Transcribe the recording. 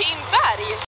Kim Berg?